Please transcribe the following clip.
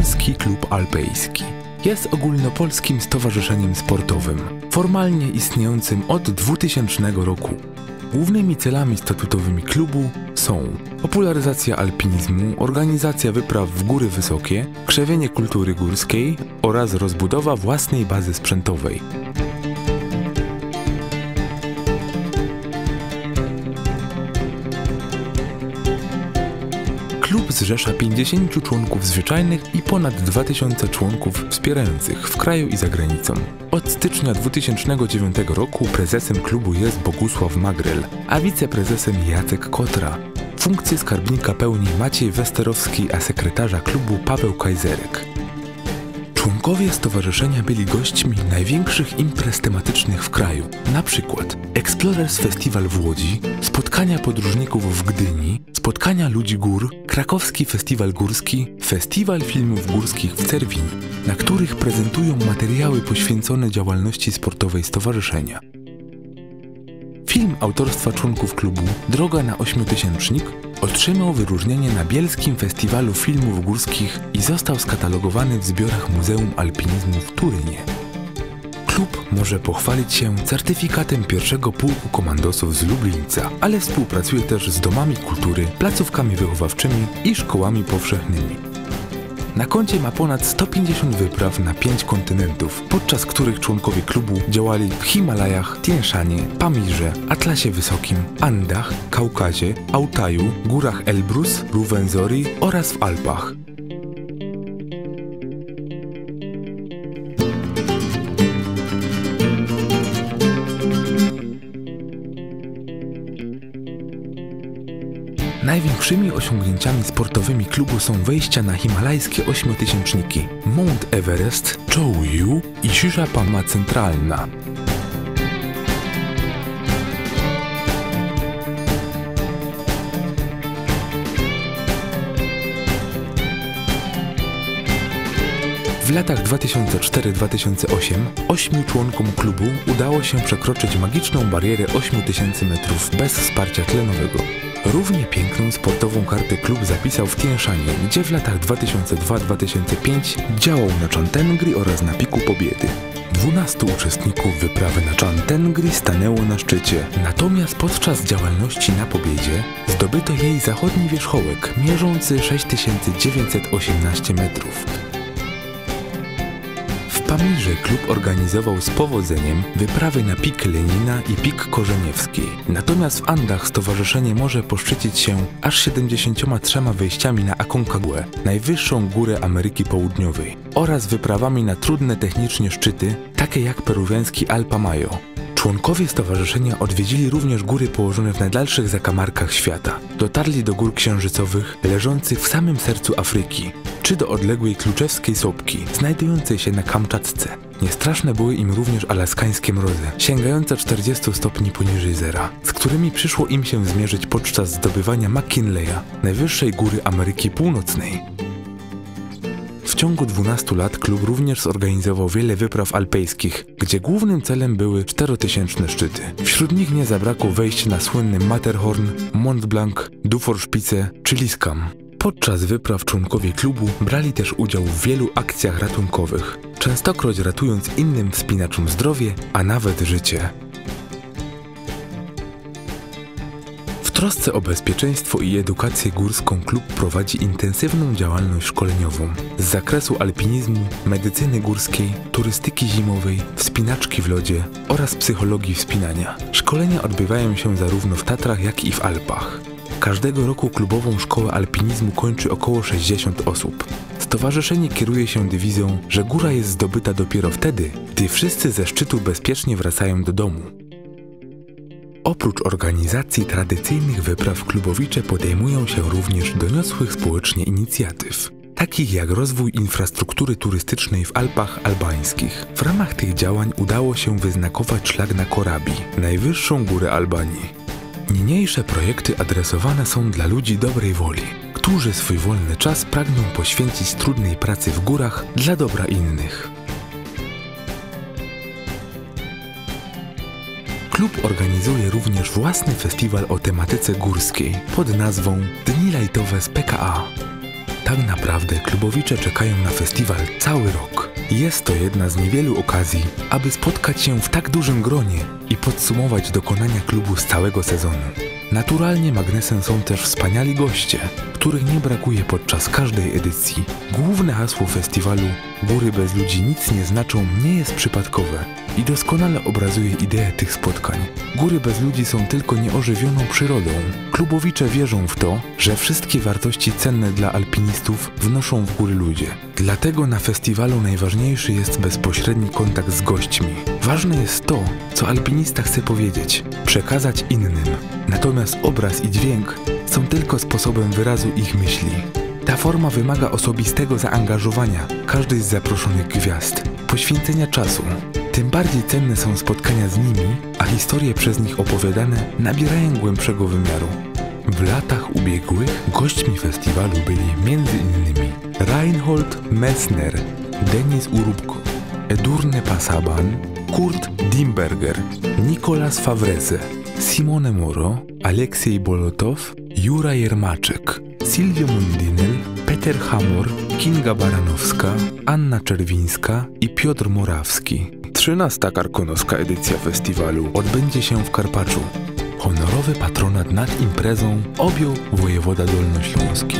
Polski Klub Alpejski. Jest ogólnopolskim stowarzyszeniem sportowym, formalnie istniejącym od 2000 roku. Głównymi celami statutowymi klubu są popularyzacja alpinizmu, organizacja wypraw w góry wysokie, krzewienie kultury górskiej oraz rozbudowa własnej bazy sprzętowej. Klub zrzesza 50 członków zwyczajnych i ponad 2000 członków wspierających w kraju i za granicą. Od stycznia 2009 roku prezesem klubu jest Bogusław Magrel, a wiceprezesem Jacek Kotra. Funkcję skarbnika pełni Maciej Westerowski, a sekretarza klubu Paweł Kajzerek. Członkowie stowarzyszenia byli gośćmi największych imprez tematycznych w kraju, na przykład Explorers Festival w Łodzi, spotkania podróżników w Gdyni, spotkania ludzi gór, krakowski festiwal górski, festiwal filmów górskich w Cerwin, na których prezentują materiały poświęcone działalności sportowej stowarzyszenia. Film autorstwa członków klubu Droga na ośmiotysięcznik otrzymał wyróżnienie na Bielskim Festiwalu Filmów Górskich i został skatalogowany w zbiorach Muzeum Alpinizmu w Turynie. Klub może pochwalić się certyfikatem pierwszego pułku komandosów z Lublińca, ale współpracuje też z domami kultury, placówkami wychowawczymi i szkołami powszechnymi. Na koncie ma ponad 150 wypraw na 5 kontynentów, podczas których członkowie klubu działali w Himalajach, Tienszanie, Pamirze, Atlasie Wysokim, Andach, Kaukazie, Altaju, górach Elbrus, Ruwenzori oraz w Alpach. Największymi osiągnięciami sportowymi klubu są wejścia na himalajskie ośmiotysięczniki Mount Everest, Chow i Shisha Pama Centralna. W latach 2004-2008 ośmiu członkom klubu udało się przekroczyć magiczną barierę 8000 metrów bez wsparcia tlenowego. Równie piękną sportową kartę klub zapisał w Tienszanie, gdzie w latach 2002-2005 działał na Chantengri oraz na Piku Pobiedy. 12 uczestników wyprawy na Chantengri stanęło na szczycie, natomiast podczas działalności na Pobiedzie zdobyto jej zachodni wierzchołek mierzący 6918 metrów. W Pamirze klub organizował z powodzeniem wyprawy na pik Lenina i pik Korzeniewski. Natomiast w Andach stowarzyszenie może poszczycić się aż 73 wejściami na Aconcagua, najwyższą górę Ameryki Południowej, oraz wyprawami na trudne technicznie szczyty, takie jak peruwiański Alpa Mayo. Członkowie stowarzyszenia odwiedzili również góry położone w najdalszych zakamarkach świata. Dotarli do gór księżycowych leżących w samym sercu Afryki, czy do odległej Kluczewskiej Sopki, znajdującej się na Kamczatce. Niestraszne były im również alaskańskie mrozy, sięgające 40 stopni poniżej zera, z którymi przyszło im się zmierzyć podczas zdobywania McKinleya, najwyższej góry Ameryki Północnej. Ciągu 12 lat klub również zorganizował wiele wypraw alpejskich, gdzie głównym celem były czterotysięczne szczyty. Wśród nich nie zabrakło wejść na słynny Matterhorn, Mont Blanc, Duforspitze czy Liskam. Podczas wypraw członkowie klubu brali też udział w wielu akcjach ratunkowych, częstokroć ratując innym wspinaczom zdrowie, a nawet życie. Trosce o bezpieczeństwo i edukację górską klub prowadzi intensywną działalność szkoleniową z zakresu alpinizmu, medycyny górskiej, turystyki zimowej, wspinaczki w lodzie oraz psychologii wspinania. Szkolenia odbywają się zarówno w Tatrach, jak i w Alpach. Każdego roku klubową szkołę alpinizmu kończy około 60 osób. Stowarzyszenie kieruje się dywizją, że góra jest zdobyta dopiero wtedy, gdy wszyscy ze szczytu bezpiecznie wracają do domu. Oprócz organizacji tradycyjnych wypraw klubowicze podejmują się również doniosłych społecznie inicjatyw, takich jak rozwój infrastruktury turystycznej w Alpach Albańskich. W ramach tych działań udało się wyznakować szlak na Korabi, najwyższą górę Albanii. Niniejsze projekty adresowane są dla ludzi dobrej woli, którzy swój wolny czas pragną poświęcić trudnej pracy w górach dla dobra innych. Klub organizuje również własny festiwal o tematyce górskiej pod nazwą Dni Lajtowe z PKA. tak naprawdę klubowicze czekają na festiwal cały rok. Jest to jedna z niewielu okazji, aby spotkać się w tak dużym gronie i podsumować dokonania klubu z całego sezonu. Naturalnie magnesem są też wspaniali goście, których nie brakuje podczas każdej edycji. Główne hasło festiwalu Góry bez ludzi nic nie znaczą nie jest przypadkowe i doskonale obrazuje ideę tych spotkań. Góry bez ludzi są tylko nieożywioną przyrodą. Klubowicze wierzą w to, że wszystkie wartości cenne dla alpinistów wnoszą w góry ludzie. Dlatego na festiwalu najważniejszy jest bezpośredni kontakt z gośćmi. Ważne jest to, co alpinista chce powiedzieć, przekazać innym. Natomiast obraz i dźwięk są tylko sposobem wyrazu ich myśli. Ta forma wymaga osobistego zaangażowania każdej z zaproszonych gwiazd, poświęcenia czasu. Tym bardziej cenne są spotkania z nimi, a historie przez nich opowiadane nabierają głębszego wymiaru. W latach ubiegłych gośćmi festiwalu byli m.in. Reinhold Messner, Denis Urubko, Edurne Pasaban, Kurt Dimberger, Nikolas Favreze, Simone Moro, Aleksiej Bolotow, Jura Jermaczek, Silvio Mundinel, Peter Hamor, Kinga Baranowska, Anna Czerwińska i Piotr Morawski. Trzynasta karkonoska edycja festiwalu odbędzie się w Karpaczu. Honorowy patronat nad imprezą objął wojewoda dolnośląski.